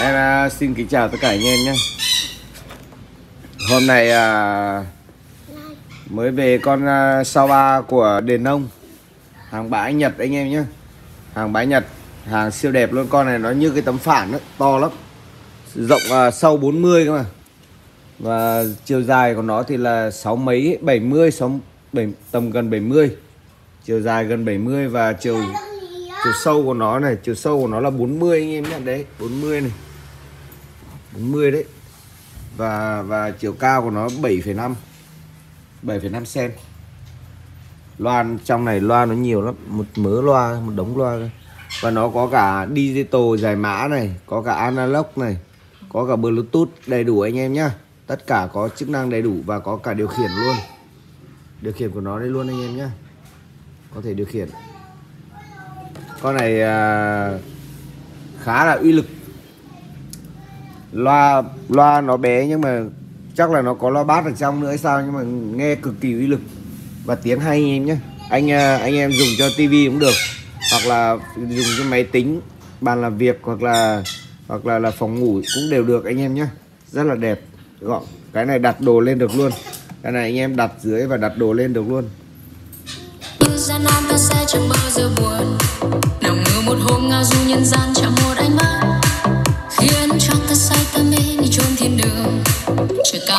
Em à, xin kính chào tất cả anh em nhé. Hôm nay à, mới về con à, sao ba của đền nông Hàng bãi Nhật anh em nhé. Hàng bãi Nhật Hàng siêu đẹp luôn. Con này nó như cái tấm phản đó, to lắm. Rộng à, sâu 40 cơ mà. Và chiều dài của nó thì là sáu mấy 70 6, 7, Tầm gần 70 Chiều dài gần 70 và chiều chiều sâu của nó này chiều sâu của nó là 40 anh em nhé. Đấy 40 này. 40 đấy. Và và chiều cao của nó 7,5 7,5 cm loa trong này loa nó nhiều lắm một mớ loa một đống loa và nó có cả digital giải mã này có cả analog này có cả bluetooth đầy đủ anh em nhá. Tất cả có chức năng đầy đủ và có cả điều khiển luôn. Điều khiển của nó đây luôn anh em nhá. Có thể điều khiển. Con này à, khá là uy lực loa loa nó bé nhưng mà chắc là nó có loa bát ở trong nữa hay sao nhưng mà nghe cực kỳ uy lực. Và tiếng hay anh em nhé. Anh à, anh em dùng cho tivi cũng được. Hoặc là dùng cho máy tính, bàn làm việc hoặc là hoặc là là phòng ngủ cũng đều được anh em nhé. Rất là đẹp. Gọn. Cái này đặt đồ lên được luôn. Cái này anh em đặt dưới và đặt đồ lên được luôn. Ta sẽ chẳng bao giờ buồn. Nào ngờ một hôm ngao du nhân gian chẳng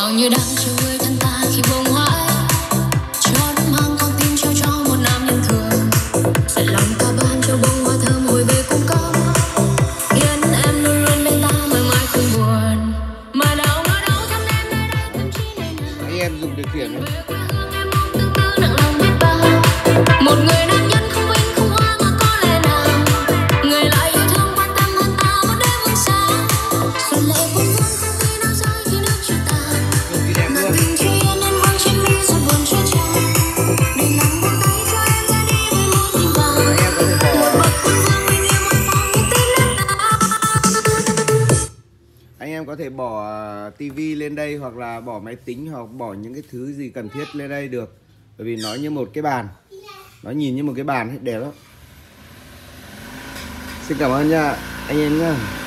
trời cao như đang chờ người thân ta khi bông hoãi cho đúng hàng con tim trao cho một nam nhân thường phải lòng ta ban cho bông hoa thơm hồi về cung cấp khiến em luôn luôn bên ta mãi mãi không buồn. Mà đâu ngờ đâu thăm em nơi đây thậm chí nơi nào anh em dùng điều khiển một người thể bỏ à, tivi lên đây hoặc là bỏ máy tính hoặc bỏ những cái thứ gì cần thiết lên đây được. Bởi vì nó như một cái bàn. Nó nhìn như một cái bàn hết đẹp lắm. Xin cảm ơn nha. Anh em nhá.